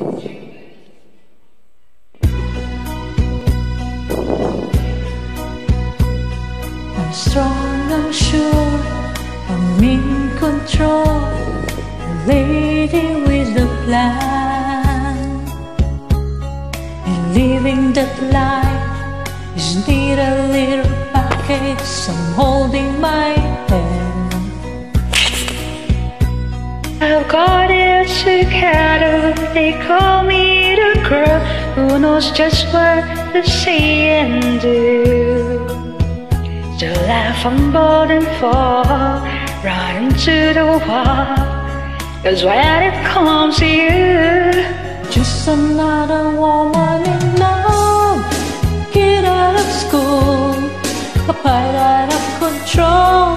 I'm strong, I'm sure, I'm in control, a lady with a plan. And living that life is need a little I've got it together. They call me the girl who knows just what to say and do. Still I fumble and fall, run into the wall. Cause when it comes to you, Just another woman in love. Get out of school, a out of control.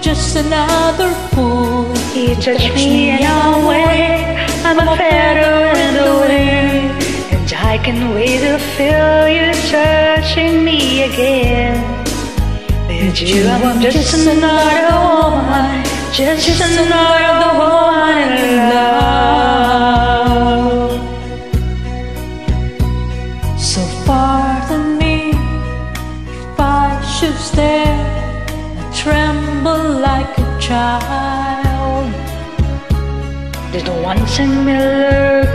Just another fool. Touch me in a way. I'm a feather in the wind, and I can wait to feel you touching me again. With you, I'm just another woman, just another woman in love. So pardon me if I should stare, I tremble like a child. There's one single look,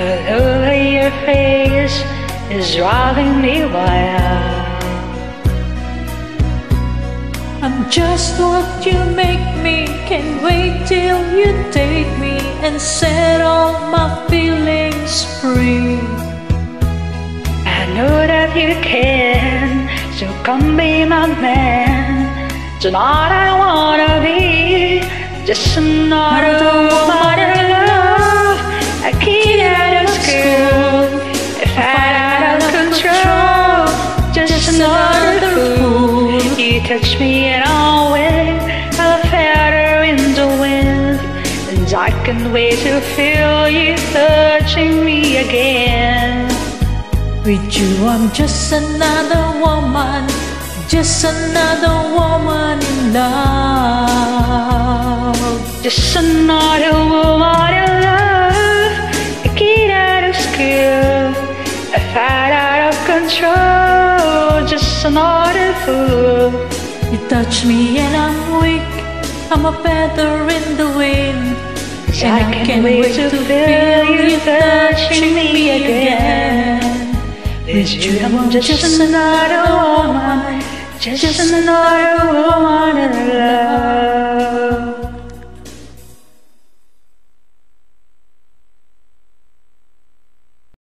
all over your face is driving me wild. I'm just what you make me. Can't wait till you take me and set all my feelings free. I know that you can, so come be my man. Tonight I wanna be just another woman in love. A kid out of school, if I of control, just another fool. You touch me and I'll win, a feather in the wind, and I can wait to feel you touching me again. With you, I'm just another woman, just another woman in love. Just another woman in love, a kid out of school, a fight out of control, just another fool. You touch me and I'm weak, I'm a feather in the wind. So I can't wait to feel you touching me again. With you, I'm just another woman, just another woman in love.